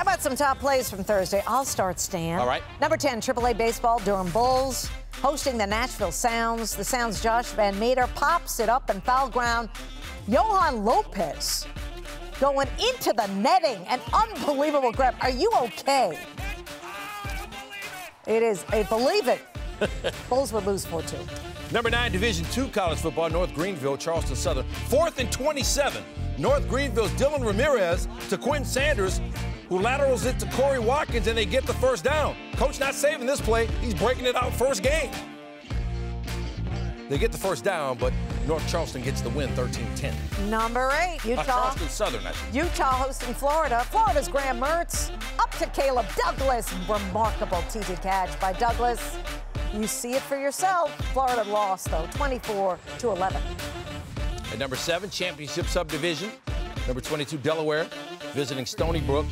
How about some top plays from Thursday? I'll start, Stan. All right. Number 10, AAA Baseball, Durham Bulls, hosting the Nashville Sounds. The Sounds' Josh Van Meter pops it up in foul ground. Johan Lopez going into the netting. An unbelievable grab. Are you okay? It is a believe it. Bulls would lose 4 2. Number nine, Division two college football, North Greenville, Charleston Southern. Fourth and 27. North Greenville's Dylan Ramirez to Quinn Sanders, who laterals it to Corey Watkins, and they get the first down. Coach not saving this play. He's breaking it out first game. They get the first down, but North Charleston gets the win 13-10. Number eight, Uh, Utah. Charleston Southern, I think. Utah hosting Florida. Florida's Graham Mertz up to Caleb Douglas. Remarkable TD catch by Douglas. You see it for yourself. Florida lost though, 24 to 11. At number seven, Championship Subdivision. Number 22, Delaware, visiting Stony Brook.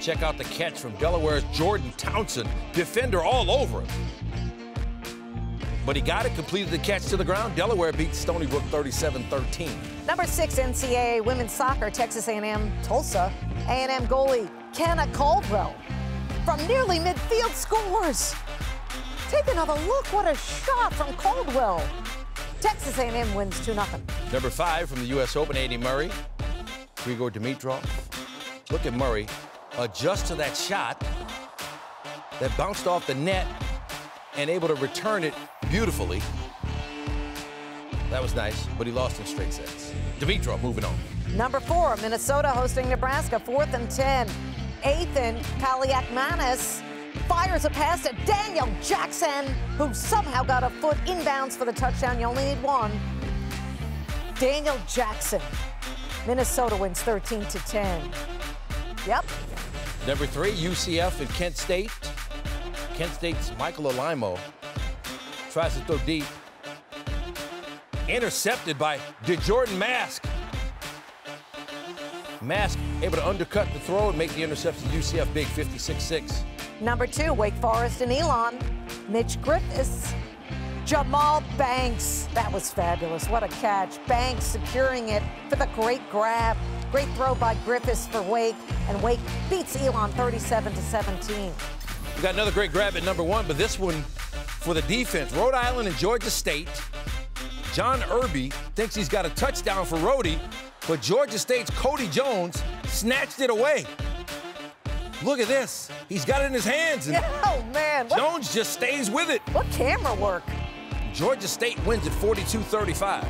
Check out the catch from Delaware's Jordan Townsend, defender all over him. But he got it, completed the catch to the ground. Delaware beat Stony Brook 37-13. Number six NCAA women's soccer, Texas A&M Tulsa. A&M goalie Kenna Caldwell from nearly midfield scores. Take another look. What a shot from Caldwell. Texas A&M wins 2-0. Number five from the U.S. Open, Andy Murray. Grigor Dimitrov. Look at Murray adjust to that shot that bounced off the net and able to return it beautifully. That was nice, but he lost in straight sets. Dimitrov moving on. Number four, Minnesota hosting Nebraska, fourth and 10. Athan Kaliakmanis fires a pass to Daniel Jackson, who somehow got a foot inbounds for the touchdown. You only need one. Daniel Jackson. Minnesota wins 13 to 10. Yep. Number three, UCF and Kent State. Kent State's Michael Alaimo tries to throw deep. Intercepted by DeJordan Mask. Mask able to undercut the throw and make the interception. UCF big 56-6. Number two, Wake Forest and Elon. Mitch Griffis. Jahmal Banks. That was fabulous. What a catch. Banks securing it for the great grab. Great throw by Griffis for Wake. And Wake beats Elon 37 to 17. We got another great grab at number one, but this one for the defense. Rhode Island and Georgia State. John Irby thinks he's got a touchdown for Rhody, but Georgia State's Cody Jones snatched it away. Look at this. He's got it in his hands. And Oh, man. What, Jones just stays with it. what camera work? Georgia State wins at 42 35.